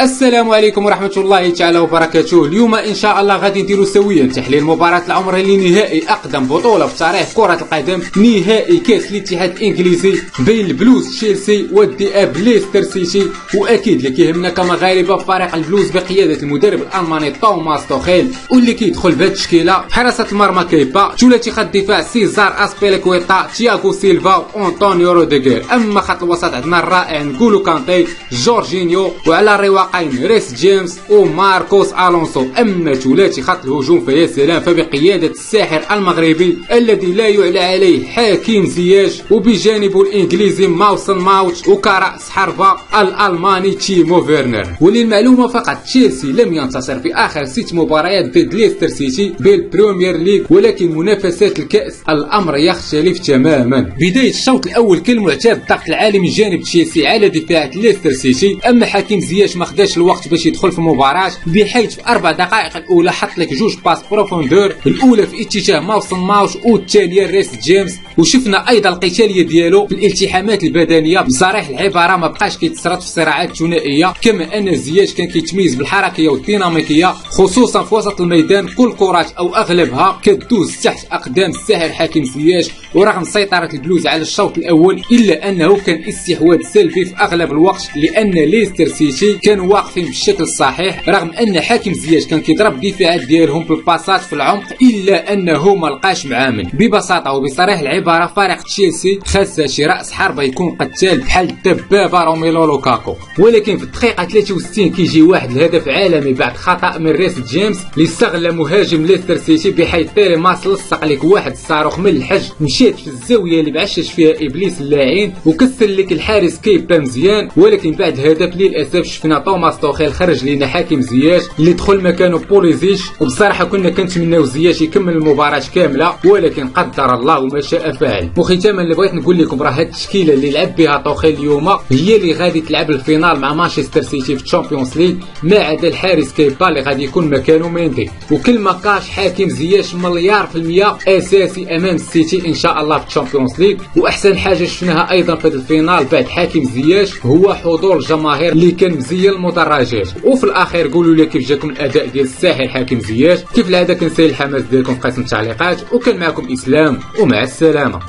السلام عليكم ورحمة الله تعالى وبركاته. اليوم إن شاء الله غادي نديرو سويا تحليل مباراة العمر لنهائي أقدم بطولة في تاريخ كرة القدم. نهائي كأس الاتحاد الإنجليزي بين البلوز تشيلسي والذئاب ليستر سيتي. وأكيد اللي كيهمنا كمغاربة فريق البلوز بقيادة المدرب الألماني توماس توخيل. واللي كيدخل بهذه التشكيلة حراسة المرمى كيبا ثلاثي خط الدفاع سيزار أسبيليكويتا تياغو سيلفا وأنطونيو روديغير. أما خط الوسط عندنا الرائع نقولو كانتي جورجينيو وعلى الرواق اللاعبين ريس جيمس وماركوس ألونسو؟ اما ثلاثي خط الهجوم فيا سلام فبقيادة الساحر المغربي الذي لا يعلى عليه حكيم زياش وبجانبه الإنجليزي مايسن ماونت وكراس حربة الألماني تيمو فيرنر وللمعلومة فقط تشيلسي لم ينتصر في آخر ست مباريات ضد ليستر سيتي بالبريمير ليج ولكن منافسات الكأس الأمر يختلف تماما. بداية الشوط الأول كالمعتاد الضغط العالي من جانب تشيلسي على دفاع ليستر سيتي. أما حكيم زياش ما خداش الوقت باش يدخل في المباراة بحيث في أربع دقائق الأولى حط لك جوج passe profondeur الأولى في اتجاه مايسن ماونت والثانية ريس جيمس. وشفنا أيضا القتالية ديالو في الالتحامات البدنية. بصريح العبارة ما بقاش كيتصرف في صراعات ثنائية كما أن زياش كان كيتميز بالحركية والديناميكية خصوصا في وسط الميدان. كل كرات أو أغلبها كدوز تحت أقدام الساحر حكيم زياش ورغم سيطرة البلوز على الشوط الأول إلا أنه كان استحواذ سلبي في أغلب الوقت لأن ليستر سيتي كانوا واقفين بالشكل الصحيح رغم أن حاكم زياش كان كيضرب الدفاعات ديالهم بالباسات في العمق إلا أنه ما لقاش معامل. ببساطة وبصريح العبارة فريق تشيلسي خاصة شي رأس حربة يكون قتال بحال الدبابة روميلو لوكاكو. ولكن في الدقيقة 63 كيجي واحد الهدف عالمي بعد خطأ من ريس جيمس اللي استغل مهاجم ليستر سيتي بحيث تيليمانس لصق لك واحد الصاروخ من الحج. مشات في الزاوية اللي بعشش فيها إبليس اللعين وكسر لك الحارس كيبا مزيان ولكن بعد هدف للأسف شفنا توماس توخيل خرج لينا حكيم زياش اللي دخل مكانه بوليسيتش. وبصراحة كنا كنتمناو زياش يكمل المباراة كاملة ولكن قدر الله وما شاء فعل وختاما اللي بغيت نقول لكم راه هاد التشكيلة اللي لعب بها توخيل اليوم هي اللي غادي تلعب ال finale مع مانشستر سيتي في الشامبيونز ليغ ما عدا الحارس كيبا اللي غادي يكون مكانه ميندي. وكل ما كاش حكيم زياش مليار في المية أساسي أمام السيتي إن شاء الله في الشامبيونز ليغ. وأحسن حاجة شفناها أيضا في ال finale بعد حكيم زياش هو حضور الجماهير اللي كان مزيان المدرجات وفي الاخير قولوا لي كيف جاكم الأداء ديال الساحر حكيم زياش. كيف العادة كنتسنى الحماس ديالكم في قسم التعليقات وكان معكم إسلام ومع السلامة. no